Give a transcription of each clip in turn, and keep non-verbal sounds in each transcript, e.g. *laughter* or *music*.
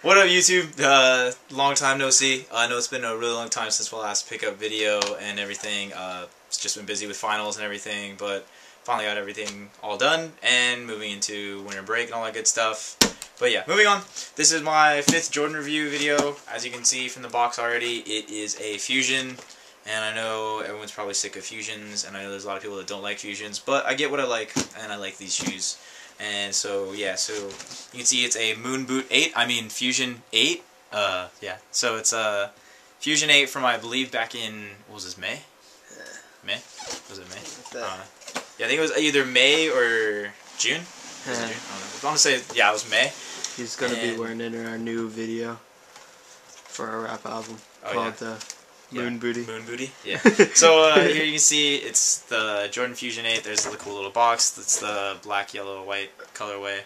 What up, YouTube? Uh, long time no see. I know it's been a really long time since my last pickup video and everything. Uh, it's just been busy with finals and everything, but finally got everything all done and moving into winter break and all that good stuff. But yeah, moving on. This is my fifth Jordan review video. As you can see from the box already, it is a Fusion. And I know everyone's probably sick of Fusions, and I know there's a lot of people that don't like Fusions, but I get what I like, and I like these shoes. And so, yeah, so you can see it's a Moon Boot 8, I mean Fusion 8. Uh, yeah, so it's a uh, Fusion 8 from, I believe, back in, what was this, May? May? Was it May? Uh, yeah, I think it was either May or June. It June? I, want to say, yeah, it was May. He's going to be wearing it in our new video for our rap album oh, called yeah. Uh, Moon. Booty. Moon Booty, yeah. *laughs* so uh, here you can see it's the Jordan Fusion 8. There's the cool little box. That's the black, yellow, white colorway.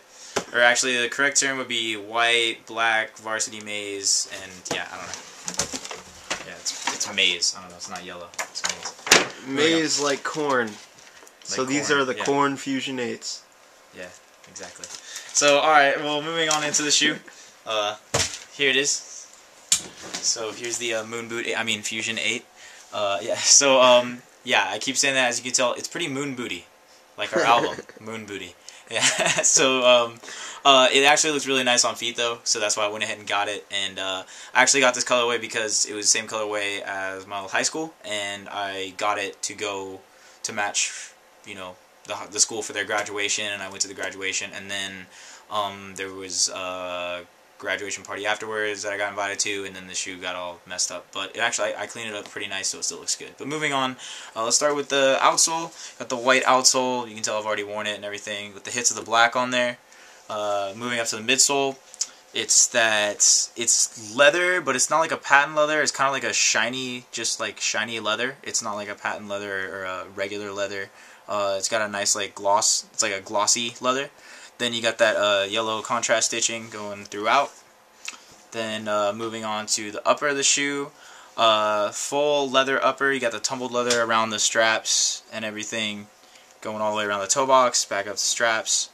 Or actually, the correct term would be white, black, varsity maize, and yeah, I don't know. Yeah, it's, it's maize. I don't know. It's not yellow. It's maize. Maize like corn. Like so these are the yeah. corn Fusion 8s. Yeah, exactly. So, alright, well, moving on into the shoe. Uh, here it is. So here's the uh, Moon Boot. I mean Fusion Eight. Uh, yeah. *laughs* So um, yeah, I keep saying that. As you can tell, it's pretty moon booty, like our album, *laughs* Moon Booty. *laughs* Yeah. so um, uh, it actually looks really nice on feet though, so that's why I went ahead and got it. And uh, I actually got this colorway because it was the same colorway as my high school, and I got it to go to match, you know, the the school for their graduation, and I went to the graduation, and then um, there was. Uh, graduation party afterwards that I got invited to, and then the shoe got all messed up. But it actually, I, I cleaned it up pretty nice, so it still looks good. But moving on, uh, let's start with the outsole. Got the white outsole. You can tell I've already worn it and everything, with the hits of the black on there. Uh, moving up to the midsole, it's that it's leather, but it's not like a patent leather. It's kind of like a shiny, just like shiny leather. It's not like a patent leather or a regular leather. Uh, it's got a nice like gloss. It's like a glossy leather. Then you got that uh, yellow contrast stitching going throughout. Then uh, moving on to the upper of the shoe, uh, full leather upper. You got the tumbled leather around the straps and everything going all the way around the toe box, back up the straps.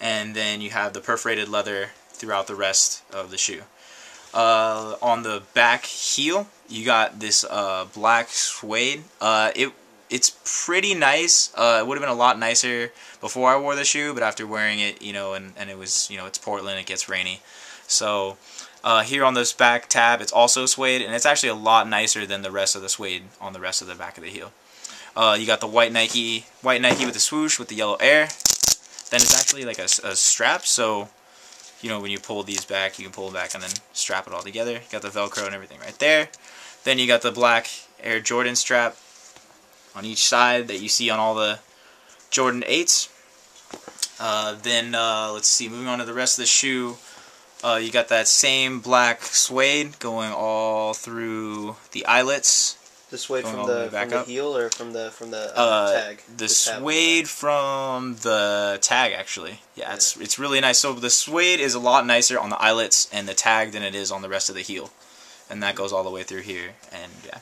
And then you have the perforated leather throughout the rest of the shoe. Uh, on the back heel, you got this uh, black suede. Uh, it it's pretty nice. Uh, it would have been a lot nicer before I wore the shoe, but after wearing it, you know, and, and it was, you know, it's Portland, it gets rainy. So uh, here on this back tab, it's also suede, and it's actually a lot nicer than the rest of the suede on the rest of the back of the heel. Uh, you got the white Nike, white Nike with the swoosh with the yellow air. Then it's actually like a, a strap, so you know when you pull these back, you can pull them back and then strap it all together. You got the Velcro and everything right there. Then you got the black Air Jordan strap on each side that you see on all the Jordan 8s. Uh, then, uh, let's see, moving on to the rest of the shoe, uh, you got that same black suede going all through the eyelets. The suede from the, from the heel or from the from the uh, tag? The, the suede from the tag, actually. Yeah, yeah, it's it's really nice. So the suede is a lot nicer on the eyelets and the tag than it is on the rest of the heel, and that goes all the way through here. And yeah,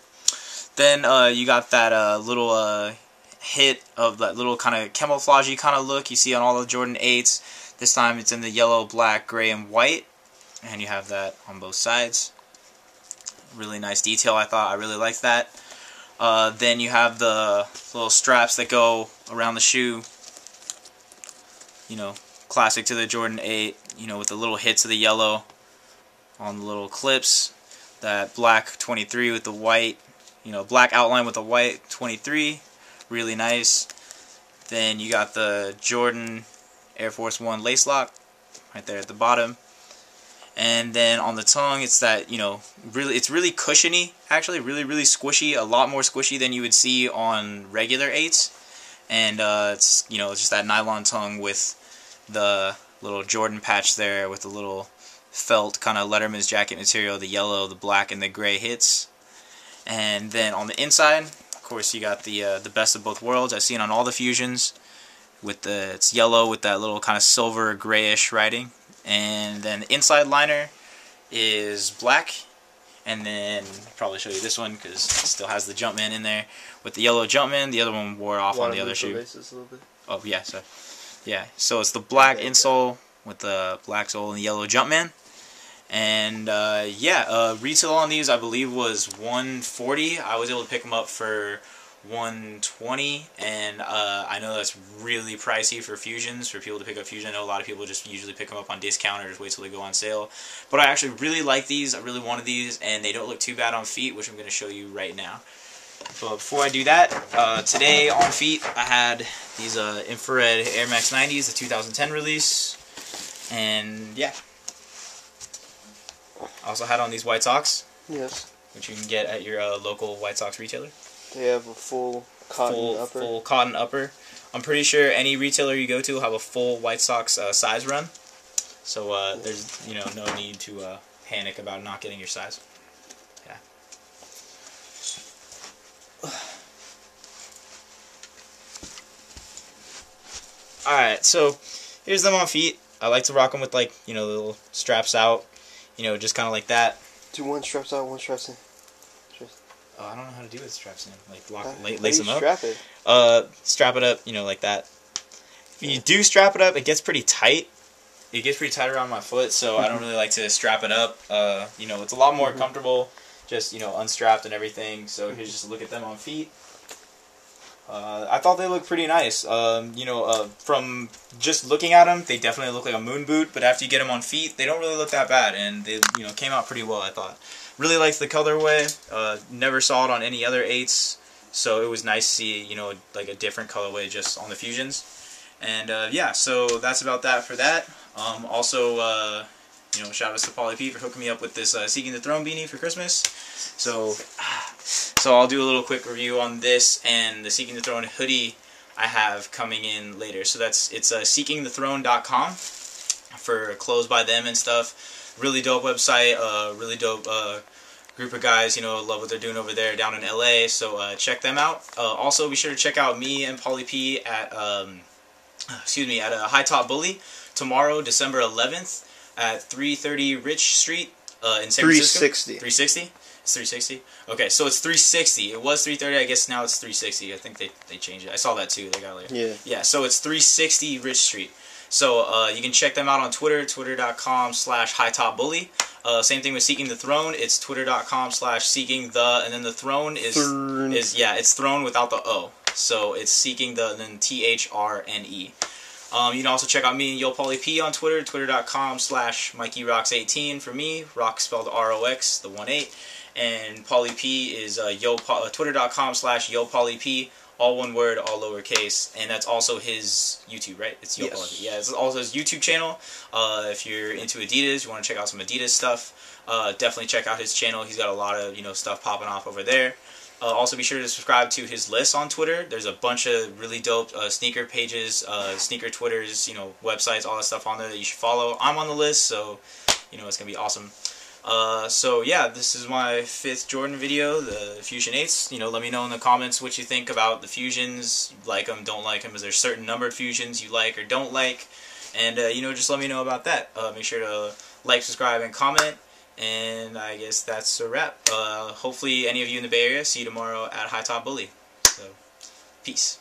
then uh, you got that uh, little uh, hit of that little kind of camouflagey kind of look you see on all the Jordan 8s. This time it's in the yellow, black, gray, and white. And you have that on both sides. Really nice detail, I thought. I really liked that. Uh, then you have the little straps that go around the shoe. You know, classic to the Jordan 8. You know, with the little hits of the yellow on the little clips. That black 23 with the white you know, black outline with a white 23, really nice. Then you got the Jordan Air Force One lace lock right there at the bottom. And then on the tongue, it's that, you know, really, it's really cushiony, actually, really, really squishy, a lot more squishy than you would see on regular 8s. And uh, it's, you know, it's just that nylon tongue with the little Jordan patch there with the little felt kind of Letterman's jacket material, the yellow, the black, and the gray hits. And then on the inside, of course, you got the uh, the best of both worlds. I've seen on all the fusions with the it's yellow with that little kind of silver grayish writing. And then the inside liner is black. And then I'll probably show you this one because it still has the Jumpman in there with the yellow Jumpman. The other one wore off on the other shoe. Oh yeah, so yeah, so it's the black insole with the black sole and the yellow Jumpman. And uh, yeah, uh, retail on these I believe was 140. I was able to pick them up for 120 and uh, I know that's really pricey for fusions for people to pick up fusion. I know a lot of people just usually pick them up on discount or just wait till they go on sale. But I actually really like these. I really wanted these and they don't look too bad on feet which I'm going to show you right now. But before I do that uh, today on feet I had these uh, infrared Air Max 90s the 2010 release. And yeah I also had on these White Sox yes which you can get at your uh, local White Sox retailer they have a full cotton full, upper. Full cotton upper. I'm pretty sure any retailer you go to will have a full White Sox uh, size run. So uh, there's you know no need to uh, panic about not getting your size. Yeah. *sighs* All right, so here's them on feet. I like to rock them with like you know little straps out, you know just kind of like that. Do one straps out, one straps in. Oh, I don't know how to do it. Straps in, like lock, How- la- lace them up. Strap it. Uh, strap it up, you know, like that. If you do strap it up, it gets pretty tight. It gets pretty tight around my foot, so I don't *laughs* really like to strap it up. Uh, you know, it's a lot more Mhm. comfortable, just you know, unstrapped and everything. So here's just a look at them on feet. Uh, I thought they looked pretty nice. Um, you know, uh, from just looking at them, they definitely look like a moon boot. But after you get them on feet, they don't really look that bad, and they you know came out pretty well. I thought. Really liked the colorway. Uh, never saw it on any other eights, so it was nice to see you know like a different colorway just on the fusions. And uh, yeah, so that's about that for that. Um, also, uh, you know, shout outs to Pauly P for hooking me up with this uh, Seeking the Throne beanie for Christmas. So, so I'll do a little quick review on this and the Seeking the Throne hoodie I have coming in later. So that's it's uh, seekingthethrone.com for clothes by them and stuff. Really dope website. Uh, really dope uh, group of guys. You know, love what they're doing over there down in LA. So uh, check them out. Uh, also, be sure to check out me and Pauly P at um, excuse me at a High Top Bully tomorrow, December 11th at 330 Rich Street uh, in San Francisco. 360. 360. It's 360. Okay, so it's 360. It was 330. I guess now it's 360. I think they, they changed it. I saw that too. They got later. Yeah. Yeah. So it's 360 Rich Street. So uh, you can check them out on Twitter, twitter.com slash high top bully. Uh, same thing with Seeking the Throne. It's twitter.com slash seeking the, and then the throne is, Throne. is yeah, it's throne without the O. So it's seeking the, and then T H R N E. Um, you can also check out me and Yo Pauly P on Twitter, twitter.com slash MikeyRox18 for me, rock spelled R-O-X, the 1-8. And Pauly P is uh, yo, uh, twitter.com slash Yo Pauly P, all one word, all lowercase. And that's also his YouTube, right? It's Yo Yes. Pauly P. Yeah, it's also his YouTube channel. Uh, if you're into Adidas, you want to check out some Adidas stuff, uh, definitely check out his channel. He's got a lot of, you know, stuff popping off over there. Uh, also, be sure to subscribe to his list on Twitter. There's a bunch of really dope uh, sneaker pages, uh, sneaker Twitters, you know, websites, all that stuff on there that you should follow. I'm on the list, so you know it's gonna be awesome. Uh, so yeah, this is my fifth Jordan video, the Fusion 8s. You know, let me know in the comments what you think about the Fusions. Like them, don't like them. Is there certain numbered Fusions you like or don't like? And uh, you know, just let me know about that. Uh, make sure to like, subscribe, and comment. And I guess that's a wrap. Uh, hopefully, any of you in the Bay Area see you tomorrow at High Top Bully. So, peace.